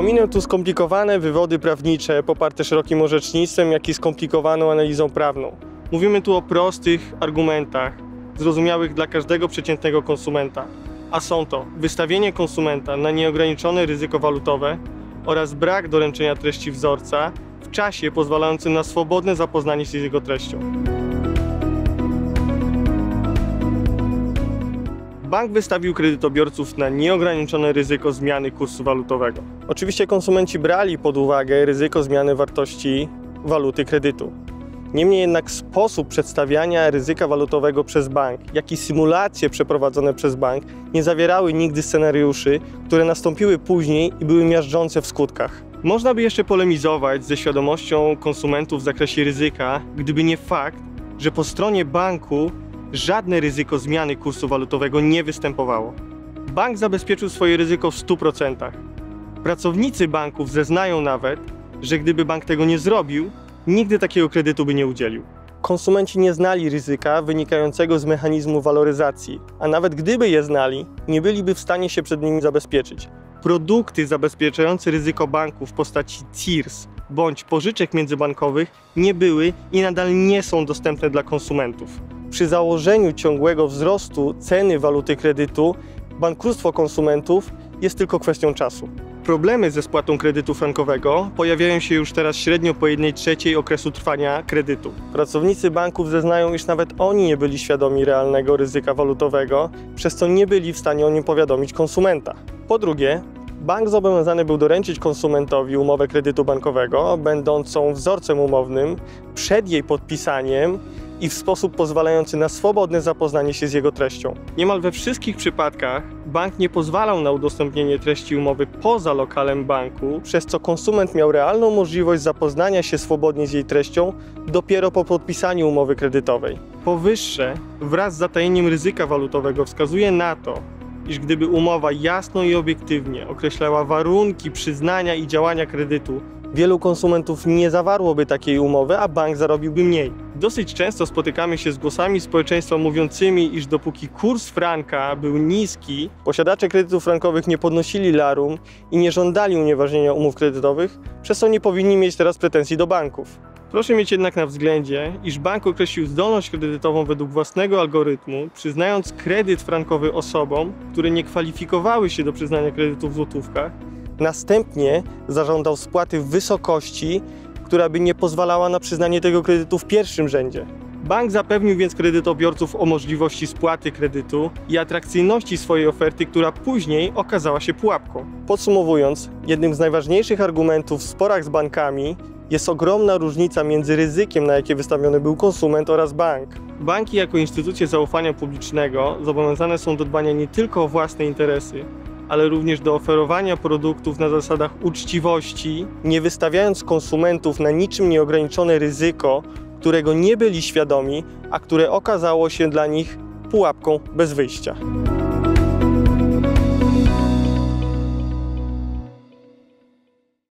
Pominę tu skomplikowane wywody prawnicze poparte szerokim orzecznictwem, jak i skomplikowaną analizą prawną. Mówimy tu o prostych argumentach, zrozumiałych dla każdego przeciętnego konsumenta. A są to wystawienie konsumenta na nieograniczone ryzyko walutowe oraz brak doręczenia treści wzorca w czasie pozwalającym na swobodne zapoznanie się z jego treścią. Bank wystawił kredytobiorców na nieograniczone ryzyko zmiany kursu walutowego. Oczywiście konsumenci brali pod uwagę ryzyko zmiany wartości waluty kredytu. Niemniej jednak sposób przedstawiania ryzyka walutowego przez bank, jak i symulacje przeprowadzone przez bank nie zawierały nigdy scenariuszy, które nastąpiły później i były miażdżące w skutkach. Można by jeszcze polemizować ze świadomością konsumentów w zakresie ryzyka, gdyby nie fakt, że po stronie banku żadne ryzyko zmiany kursu walutowego nie występowało. Bank zabezpieczył swoje ryzyko w 100%. Pracownicy banków zeznają nawet, że gdyby bank tego nie zrobił, nigdy takiego kredytu by nie udzielił. Konsumenci nie znali ryzyka wynikającego z mechanizmu waloryzacji, a nawet gdyby je znali, nie byliby w stanie się przed nimi zabezpieczyć. Produkty zabezpieczające ryzyko banku w postaci CIRS bądź pożyczek międzybankowych nie były i nadal nie są dostępne dla konsumentów. Przy założeniu ciągłego wzrostu ceny waluty kredytu, bankructwo konsumentów jest tylko kwestią czasu. Problemy ze spłatą kredytu frankowego pojawiają się już teraz średnio po 1 trzeciej okresu trwania kredytu. Pracownicy banków zeznają, iż nawet oni nie byli świadomi realnego ryzyka walutowego, przez co nie byli w stanie o nim powiadomić konsumenta. Po drugie, bank zobowiązany był doręczyć konsumentowi umowę kredytu bankowego, będącą wzorcem umownym, przed jej podpisaniem i w sposób pozwalający na swobodne zapoznanie się z jego treścią. Niemal we wszystkich przypadkach bank nie pozwalał na udostępnienie treści umowy poza lokalem banku, przez co konsument miał realną możliwość zapoznania się swobodnie z jej treścią dopiero po podpisaniu umowy kredytowej. Powyższe wraz z zatajeniem ryzyka walutowego wskazuje na to, iż gdyby umowa jasno i obiektywnie określała warunki przyznania i działania kredytu, wielu konsumentów nie zawarłoby takiej umowy, a bank zarobiłby mniej. Dosyć często spotykamy się z głosami społeczeństwa mówiącymi, iż dopóki kurs franka był niski, posiadacze kredytów frankowych nie podnosili larum i nie żądali unieważnienia umów kredytowych, przez co nie powinni mieć teraz pretensji do banków. Proszę mieć jednak na względzie, iż bank określił zdolność kredytową według własnego algorytmu, przyznając kredyt frankowy osobom, które nie kwalifikowały się do przyznania kredytu w złotówkach. Następnie zażądał spłaty w wysokości, która by nie pozwalała na przyznanie tego kredytu w pierwszym rzędzie. Bank zapewnił więc kredytobiorców o możliwości spłaty kredytu i atrakcyjności swojej oferty, która później okazała się pułapką. Podsumowując, jednym z najważniejszych argumentów w sporach z bankami jest ogromna różnica między ryzykiem, na jakie wystawiony był konsument oraz bank. Banki jako instytucje zaufania publicznego zobowiązane są do dbania nie tylko o własne interesy, ale również do oferowania produktów na zasadach uczciwości, nie wystawiając konsumentów na niczym nieograniczone ryzyko, którego nie byli świadomi, a które okazało się dla nich pułapką bez wyjścia.